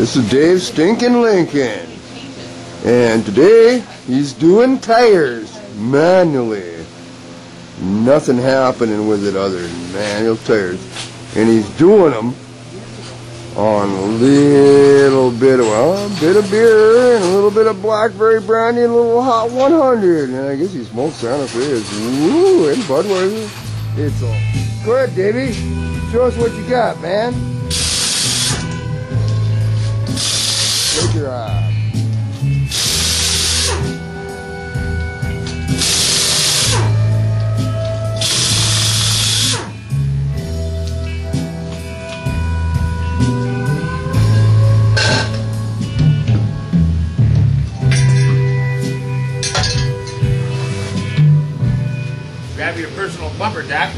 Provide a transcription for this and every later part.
This is Dave Stinkin' Lincoln. And today he's doing tires manually. Nothing happening with it other than manual tires. And he's doing them on a little bit of, well, a bit of beer and a little bit of blackberry brandy and a little hot 100. And I guess he smokes Santa Fe. Woo, and Budweiser. It's all. Go ahead, Davey. Show us what you got, man. Good. Uh, Grab your personal bumper tack.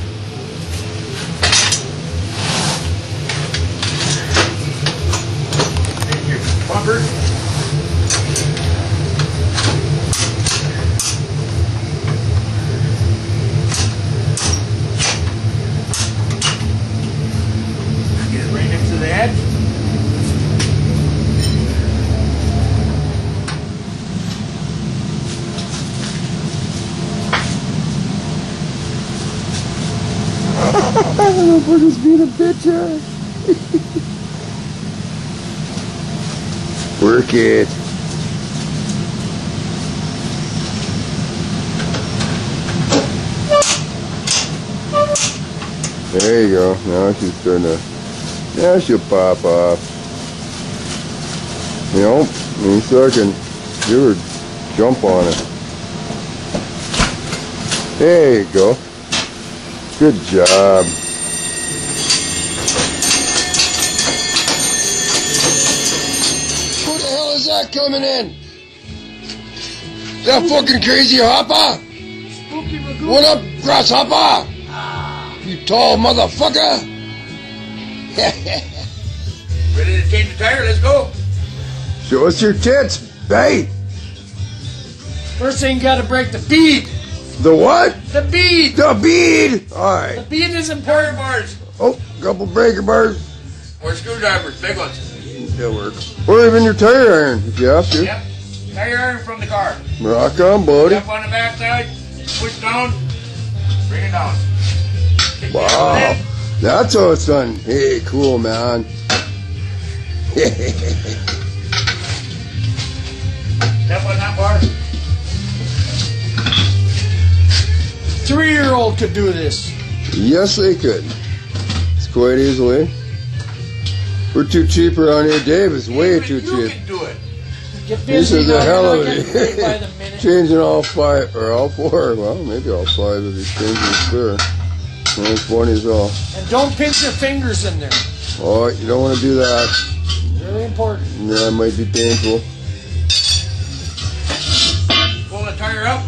Get it right next to the edge. I don't know if we're just being a bitch. Work it. There you go. Now she's starting to. Now she'll pop off. You know, in a second, give her jump on it. There you go. Good job. Coming in? That fucking crazy hopper? What up, grasshopper? You tall motherfucker? Ready to change the tire? Let's go. Show us your tits, babe. First thing you gotta break the bead. The what? The bead. The bead. All right. The bead is Tire important. bars. Oh, couple breaker bars. Or screwdrivers. Big ones. That works. Or even your tire iron if you have to. Yep. Tire iron from the car. Rock on, buddy. Up on the backside. Push down. Bring it down. Take Wow. That's how it's done. Hey, cool, man. Step on that bar. Three-year-old could do this. yes, they could. It's quite easily. We're too cheap around here. Dave is way Even too you cheap. can do it. Get This busy. is a hell of not getting paid by a changing all five or all four. Well, maybe all five if he's changing his spare. That's funny as all. And don't pinch your fingers in there. Oh, you don't want to do that. Really important. That might be painful. Pull the tire up.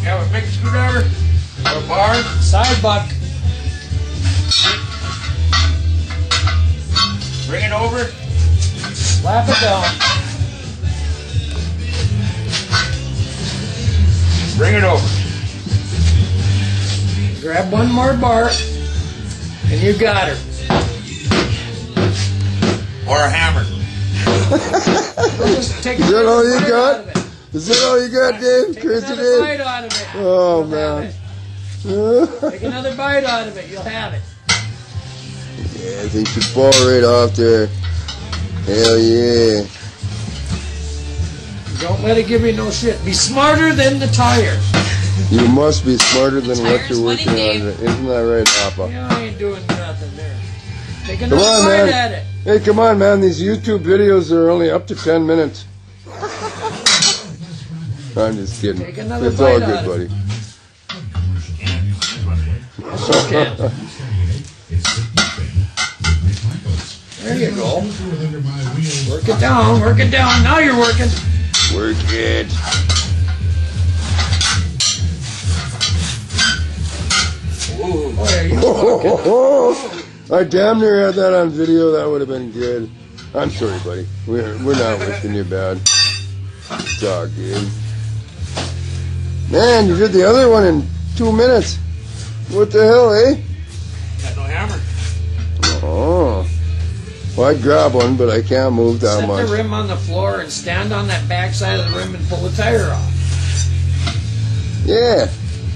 You have a big screwdriver or a bar. Side buck. Slap it down. Bring it over. Grab one more bar. And you got her. Or a hammer. Just take Is that all you got? out of it. Is that all you got, Dave? Take Crazy another Dave? bite out of it. Oh, You'll man. it. Take another bite out of it. You'll have it. Yeah, I think should fall right off there. Hell yeah. Don't let it give you no shit. Be smarter than the tire. You must be smarter than what you're working on. Isn't that right, Papa? Yeah, I ain't doing nothing there. Take Come on, bite man. at it. Hey, come on, man. These YouTube videos are only up to 10 minutes. I'm just kidding. Take another It's all good, out buddy. Yes, you can. There you go. Work it down, work it down. Now you're working. Work it. Ooh. Oh, yeah, Oh, I damn near had that on video. That would have been good. I'm sorry, buddy. We're, we're not wishing you bad. It's all good. Man, you did the other one in two minutes. What the hell, eh? Got no hammer. Oh. Well, I'd grab one, but I can't move that Set much. the rim on the floor and stand on that backside of the rim and pull the tire off. Yeah.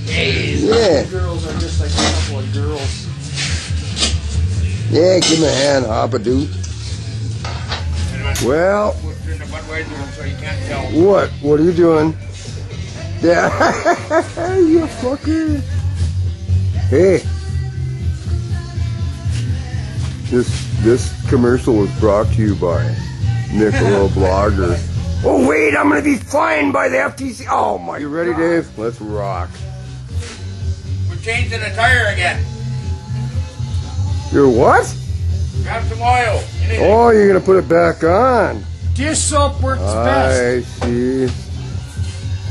Jeez, Yeah. girls are just like a couple of girls. Yeah, give me a hand, Hoppadoo. Well, Put it in the Budweiser so you can't what? What are you doing? Yeah. you fucker. Hey. This this commercial was brought to you by Nicola Blogger. Oh wait, I'm gonna be fined by the FTC. Oh my! You ready, Dave? Let's rock. We're changing the tire again. You're what? Grab some oil. Anything. Oh, you're gonna put it back on. Dish soap works best. I see.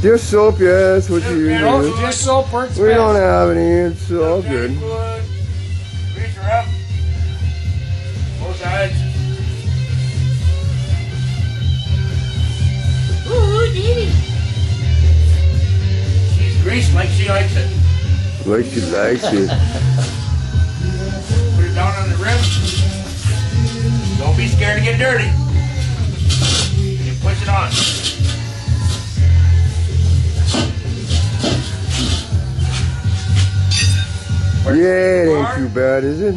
Dish soap, yeah, that's what you No, use. dish soap works We best. don't have any. It's all Okay, good. Fluid. Grease her up. Both. Ooh, Diddy. She's greased like she likes it. Like she likes it. Put it down on the rim. Don't be scared to get dirty. You push it on. Yeah, it ain't too bad, is it?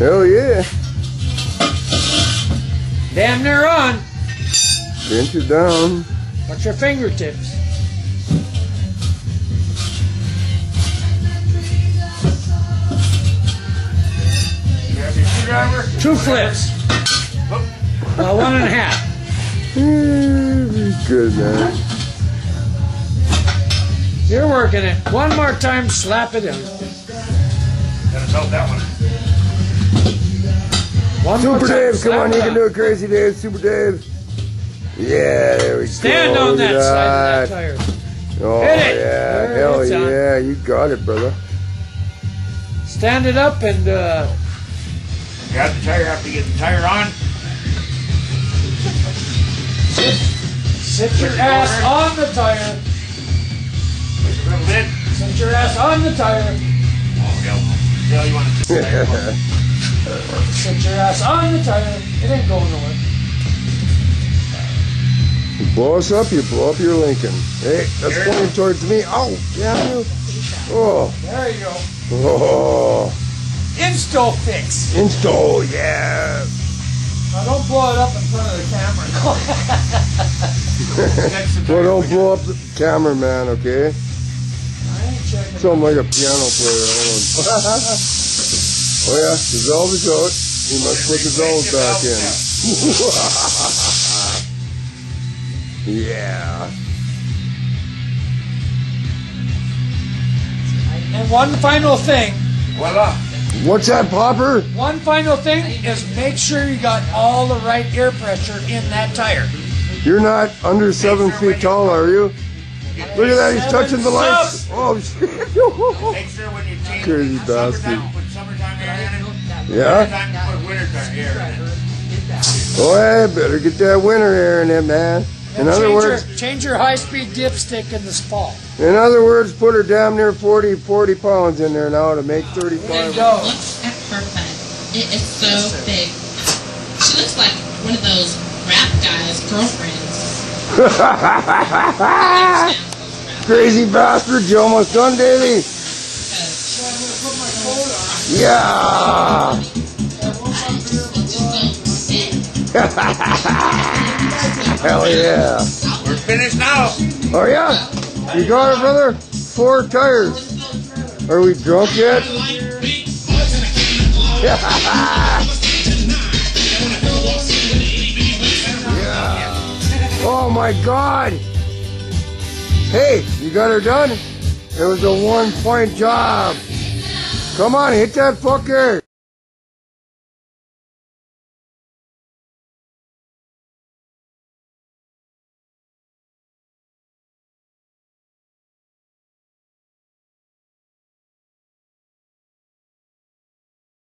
Hell yeah. Damn near on. Pinch it down. Watch your fingertips. Grab your screwdriver. Two flips. Whoop. Well, one and a half. Good, man. You're working it. One more time, slap it in. Gotta belt that one. One Super time, Dave, come on, you can do it, Crazy Dave. Super Dave. Yeah, there we Stand go. on Look that side of that tire. Oh, Hit it. yeah. There, Hell it's on. yeah. You got it, brother. Stand it up and uh, Grab the tire after you get the tire on. sit your ass on the tire. Push the little lid. Sit your ass on the tire. Oh, hell. Hell, you want to on. Sit ah, your ass on the tire. It ain't going nowhere. You blow us up, you blow up your Lincoln. Hey, that's There. pointing towards me. Oh, damn you. Oh, There you go. oh. Insto fix. Install, yeah. Now don't blow it up in front of the camera. Well, don't blow up the camera, man, okay? I ain't checking. Something like a piano player. Hold on. oh, yeah, the valve is out. You must put the valve back in. yeah. And one final thing. Voila. What's that, Popper? One final thing is make sure you got all the right air pressure in that tire. You're not under seven feet tall, are you? Look at that, he's touching the lights. Oh, shit. Make sure when you change Crazy it, summertime, bastard. Yeah? Wintertime, put wintertime air in it. Oh, I better get that winter air in it, man. In And other words, your, change your high-speed dipstick in the fall. in other words, put her damn near 40, 40 pounds in there now to make 35. There you go. Look at her butt. It is so big. She looks like one of those rap guys' girlfriends. Crazy bastard, you almost done, Davey? Yeah. Hell yeah. We're finished now. Oh yeah? You got it, brother? Four tires. Are we drunk yet? yeah. Oh my god. Hey, you got her done? It was a one point job. Come on, hit that fucker.